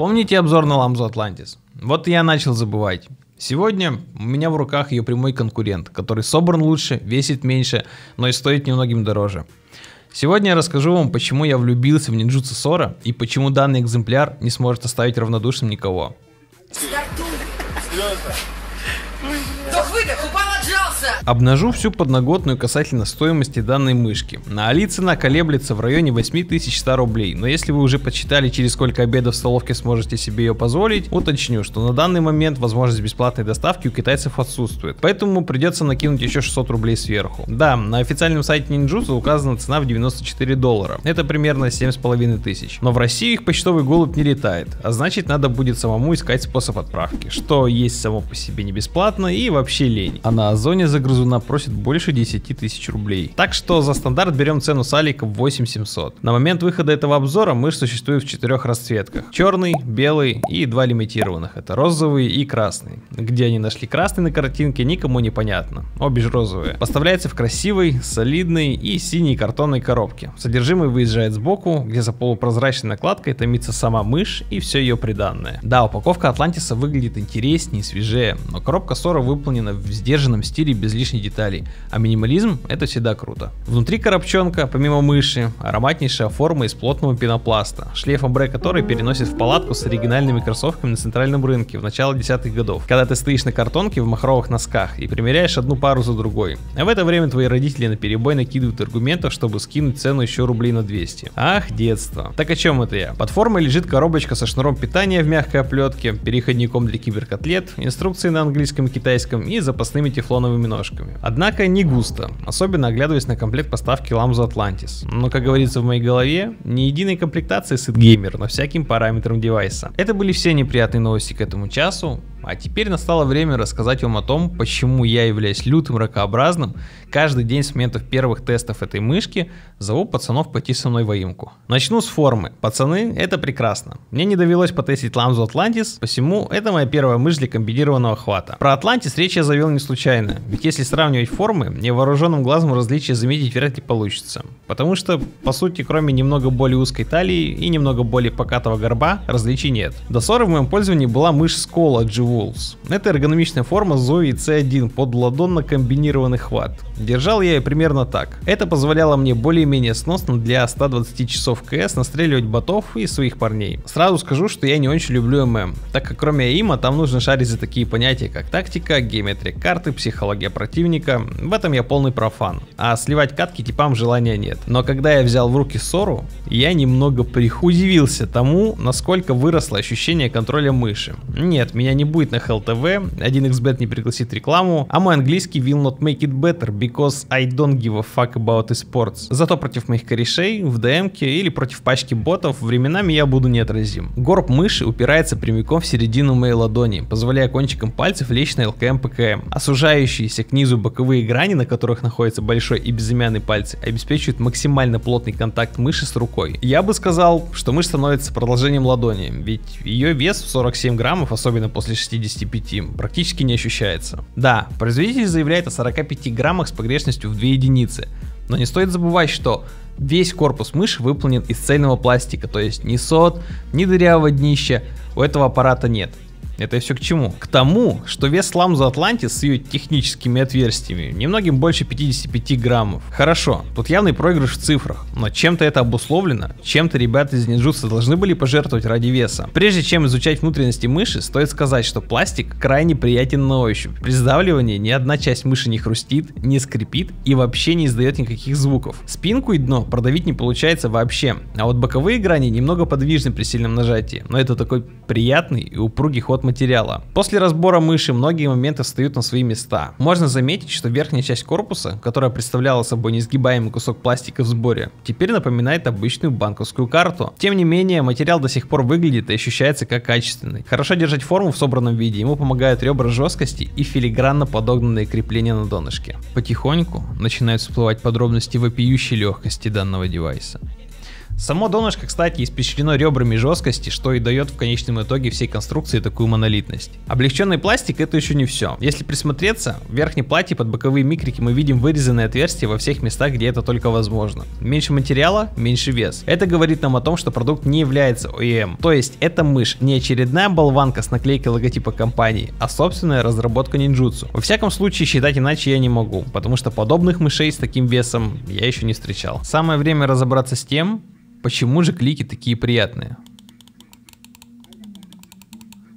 Помните обзор на ламзу Atlantis? Вот я начал забывать. Сегодня у меня в руках ее прямой конкурент, который собран лучше, весит меньше, но и стоит немногим дороже. Сегодня я расскажу вам, почему я влюбился в Ninjutsu Sora и почему данный экземпляр не сможет оставить равнодушным никого. Обнажу всю подноготную касательно стоимости данной мышки. На Али цена колеблется в районе 8100 рублей, но если вы уже подсчитали, через сколько обедов в столовке сможете себе ее позволить, уточню, что на данный момент возможность бесплатной доставки у китайцев отсутствует, поэтому придется накинуть еще 600 рублей сверху. Да, на официальном сайте Ninjutsu указана цена в 94 доллара, это примерно 7,5 тысяч, но в России их почтовый голубь не летает, а значит надо будет самому искать способ отправки, что есть само по себе не бесплатно и вообще лень. А на Озоне за грызуна просит больше 10 тысяч рублей. Так что за стандарт берем цену с Алика 8700. На момент выхода этого обзора мышь существует в четырех расцветках. Черный, белый и два лимитированных. Это розовый и красный. Где они нашли красный на картинке, никому не понятно. Обе же розовые. Поставляется в красивой, солидной и синей картонной коробке. Содержимое выезжает сбоку, где за полупрозрачной накладкой томится сама мышь и все ее приданное. Да, упаковка Атлантиса выглядит интереснее и свежее, но коробка Сора выполнена в сдержанном стиле без лишних деталей, а минимализм это всегда круто. Внутри коробчонка, помимо мыши, ароматнейшая форма из плотного пенопласта, шлейф амбре который переносит в палатку с оригинальными кроссовками на центральном рынке в начало десятых годов, когда ты стоишь на картонке в махровых носках и примеряешь одну пару за другой. А в это время твои родители на перебой накидывают аргументов, чтобы скинуть цену еще рублей на 200. Ах, детство. Так о чем это я? Под формой лежит коробочка со шнуром питания в мягкой оплетке, переходником для киберкотлет, инструкции на английском китайском и запасными тефлоновыми ножками. Однако не густо, особенно оглядываясь на комплект поставки Lamzo Atlantis. Но, как говорится в моей голове, ни единой комплектации сыт геймер на всяким параметрам девайса. Это были все неприятные новости к этому часу. А теперь настало время рассказать вам о том, почему я являюсь лютым ракообразным, каждый день с моментов первых тестов этой мышки зову пацанов пойти со мной в имку. Начну с формы. Пацаны, это прекрасно. Мне не довелось потестить Lamzo Atlantis, посему это моя первая мышь для комбинированного хвата. Про Atlantis речь я завел не случайно, ведь если сравнивать формы, невооруженным глазом различия заметить вряд ли получится. Потому что, по сути, кроме немного более узкой талии и немного более покатого горба, различий нет. До ссоры в моем пользовании была мышь Skola G Wolves. Это эргономичная форма Zoe C1 под ладонно комбинированный хват. Держал я ее примерно так. Это позволяло мне более-менее сносно для 120 часов КС настреливать ботов и своих парней. Сразу скажу, что я не очень люблю ММ, так как кроме ИМа там нужно шарить за такие понятия, как тактика, геометрия карты, психология противника. В этом я полный профан. А сливать катки типам желания нет. Но когда я взял в руки Сору, я немного прихудивился тому, насколько выросло ощущение контроля мыши. Нет, меня не будет будет на HLTV, 1xbet не пригласит рекламу, а мой английский will not make it better because I don't give a fuck about esports. Зато против моих корешей в dm или против пачки ботов временами я буду неотразим. Горб мыши упирается прямиком в середину моей ладони, позволяя кончиком пальцев лечь на ЛКМ ПКМ, а сужающиеся к низу боковые грани, на которых находятся большой и безымянный пальцы, обеспечивают максимально плотный контакт мыши с рукой. Я бы сказал, что мышь становится продолжением ладони, ведь ее вес в 47 граммов, особенно после 65 практически не ощущается. Да, производитель заявляет о 45 граммах с погрешностью в 2 единицы, но не стоит забывать, что весь корпус мыши выполнен из цельного пластика, то есть ни сот, ни дырявого днища у этого аппарата нет. Это все к чему? К тому, что вес ламзу Атлантис с ее техническими отверстиями немногим больше 55 граммов. Хорошо, тут явный проигрыш в цифрах, но чем-то это обусловлено, чем-то ребята из Ninjutsu должны были пожертвовать ради веса. Прежде чем изучать внутренности мыши, стоит сказать, что пластик крайне приятен на ощупь. При сдавливании ни одна часть мыши не хрустит, не скрипит и вообще не издает никаких звуков. Спинку и дно продавить не получается вообще, а вот боковые грани немного подвижны при сильном нажатии, но это такой приятный и упругий ход материала. После разбора мыши многие моменты встают на свои места. Можно заметить, что верхняя часть корпуса, которая представляла собой несгибаемый кусок пластика в сборе, теперь напоминает обычную банковскую карту. Тем не менее, материал до сих пор выглядит и ощущается как качественный. Хорошо держать форму в собранном виде, ему помогают ребра жесткости и филигранно подогнанные крепления на донышке. Потихоньку начинают всплывать подробности вопиющей легкости данного девайса. Само донышко, кстати, испещрено ребрами жесткости, что и дает в конечном итоге всей конструкции такую монолитность. Облегченный пластик это еще не все. Если присмотреться, в верхней плате под боковые микрики мы видим вырезанные отверстия во всех местах, где это только возможно. Меньше материала, меньше вес. Это говорит нам о том, что продукт не является OEM. То есть эта мышь не очередная болванка с наклейкой логотипа компании, а собственная разработка нинджутсу. Во всяком случае считать иначе я не могу, потому что подобных мышей с таким весом я еще не встречал. Самое время разобраться с тем, почему же клики такие приятные.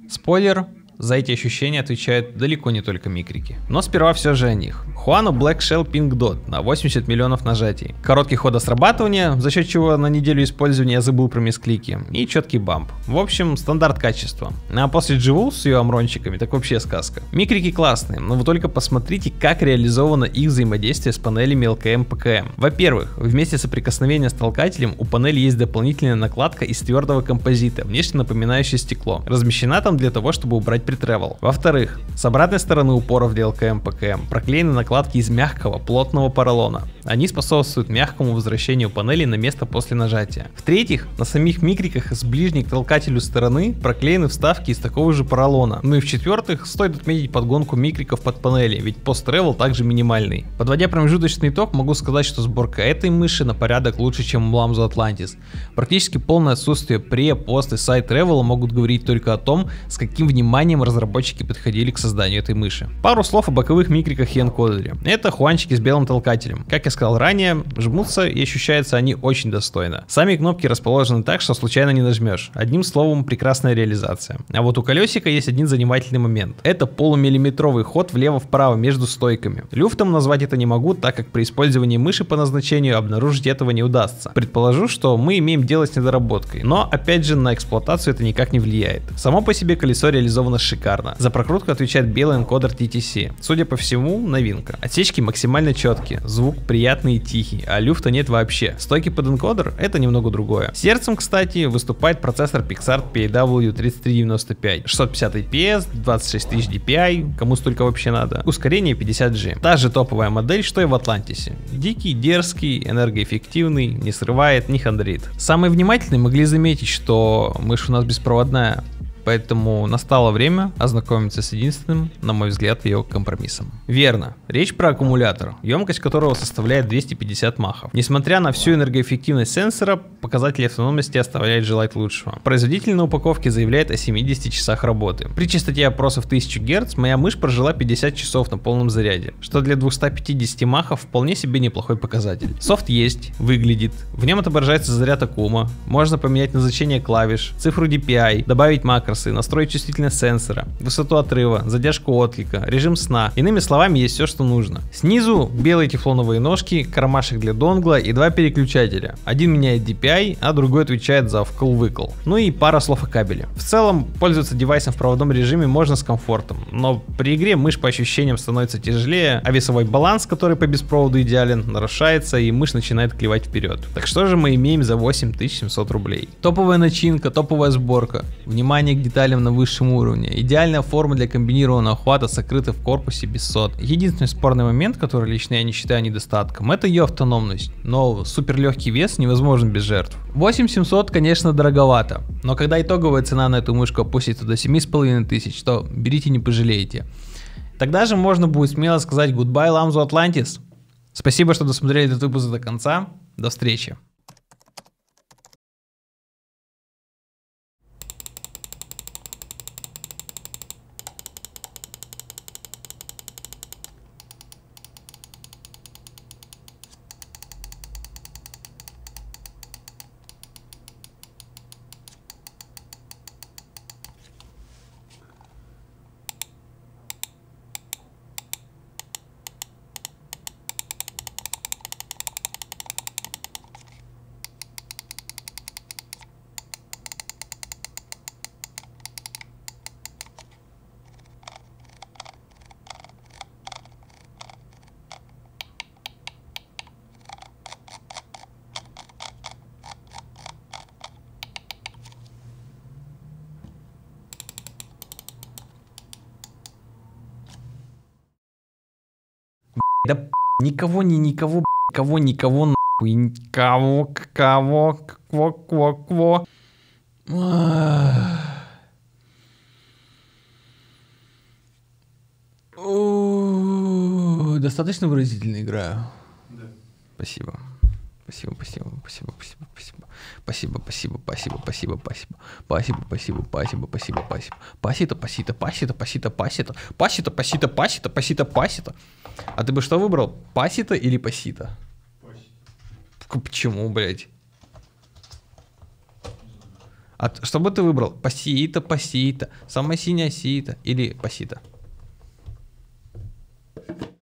Спойлер, за эти ощущения отвечают далеко не только микрики. Но сперва все же о них. Хуану Black Shell Pink Dot на 80 миллионов нажатий. Короткий хода срабатывания, за счет чего на неделю использования я забыл про мисклики. И четкий бамп. В общем, стандарт качества. А после Дживул с ее амрончиками, так вообще сказка. Микрики классные, но вы только посмотрите, как реализовано их взаимодействие с панелями LKM PKM. Во-первых, вместе соприкосновения с толкателем у панели есть дополнительная накладка из твердого композита, внешне напоминающая стекло. Размещена там для того, чтобы убрать притревел. Во-вторых, с обратной стороны упоров для LKM PKM проклеены накладки из мягкого, плотного поролона. Они способствуют мягкому возвращению панели на место после нажатия. В-третьих, на самих микриках с ближней к толкателю стороны проклеены вставки из такого же поролона. Ну и в-четвертых, стоит отметить подгонку микриков под панели, ведь пост-тревел также минимальный. Подводя промежуточный итог, могу сказать, что сборка этой мыши на порядок лучше, чем у Lamzo Atlantis. Практически полное отсутствие пре, пост и сайт тревела могут говорить только о том, с каким вниманием разработчики подходили к созданию этой мыши. Пару слов о боковых микриках и энкодере. Это хуанчики с белым толкателем. Как я сказал ранее, жмутся и ощущаются они очень достойно. Сами кнопки расположены так, что случайно не нажмешь. Одним словом, прекрасная реализация. А вот у колесика есть один занимательный момент. Это полумиллиметровый ход влево-вправо между стойками. Люфтом назвать это не могу, так как при использовании мыши по назначению обнаружить этого не удастся. Предположу, что мы имеем дело с недоработкой, но опять же на эксплуатацию это никак не влияет. Само по себе колесо реализовано шикарно. За прокрутку отвечает белый энкодер TTC. Судя по всему, новинка. Отсечки максимально четкие, звук приятный и тихий, а люфта нет вообще. Стойки под энкодер это немного другое. Сердцем, кстати, выступает процессор Pixar PW3395. 650 IPS, 26000 DPI, кому столько вообще надо. Ускорение 50G. Та же топовая модель, что и в Атлантисе. Дикий, дерзкий, энергоэффективный, не срывает, не хандрит. Самые внимательные могли заметить, что мышь у нас беспроводная. Поэтому настало время ознакомиться с единственным, на мой взгляд, ее компромиссом. Верно, речь про аккумулятор, емкость которого составляет 250 махов. Несмотря на всю энергоэффективность сенсора, показатели автономности оставляют желать лучшего. Производитель на упаковке заявляет о 70 часах работы. При частоте опросов 1000 Гц моя мышь прожила 50 часов на полном заряде, что для 250 махов вполне себе неплохой показатель. Софт есть, выглядит, в нем отображается заряд Акума, можно поменять назначение клавиш, цифру DPI, добавить макро макросы, настроить чувствительность сенсора, высоту отрыва, задержку отклика, режим сна. Иными словами, есть все, что нужно. Снизу белые тефлоновые ножки, кармашек для донгла и два переключателя. Один меняет DPI, а другой отвечает за вкл-выкл. Ну и пара слов о кабеле. В целом, пользоваться девайсом в проводном режиме можно с комфортом, но при игре мышь по ощущениям становится тяжелее, а весовой баланс, который по беспроводу идеален, нарушается и мышь начинает клевать вперед. Так что же мы имеем за 8700 рублей? Топовая начинка, топовая сборка, внимание к деталям на высшем уровне. Идеальная форма для комбинированного охвата сокрыта в корпусе без сот. Единственный спорный момент, который лично я не считаю недостатком, это ее автономность. Но супер легкий вес невозможен без жертв. 8700, конечно, дороговато, но когда итоговая цена на эту мышку опустится до 7500, то берите не пожалеете. Тогда же можно будет смело сказать goodbye Lamzo Atlantis. Спасибо, что досмотрели этот выпуск до конца. До встречи. Да никого, ни никого, никого, никого, нахуй, никого, кого, кво-кво-кво. Достаточно выразительно играю? Да. Спасибо. Спасибо, спасибо, спасибо, спасибо, спасибо. Спасибо, спасибо, спасибо, спасибо, спасибо. Спасибо, спасибо, спасибо, спасибо, спасибо. Пасита, пасита, пасита, пасита, пасита. Пасита, пасита, пасита, пасита, пасита. А ты бы что выбрал? Пасита или пасита? Почему, блядь? А что бы ты выбрал? Пасита, пасита, самая синяя сита или пасита?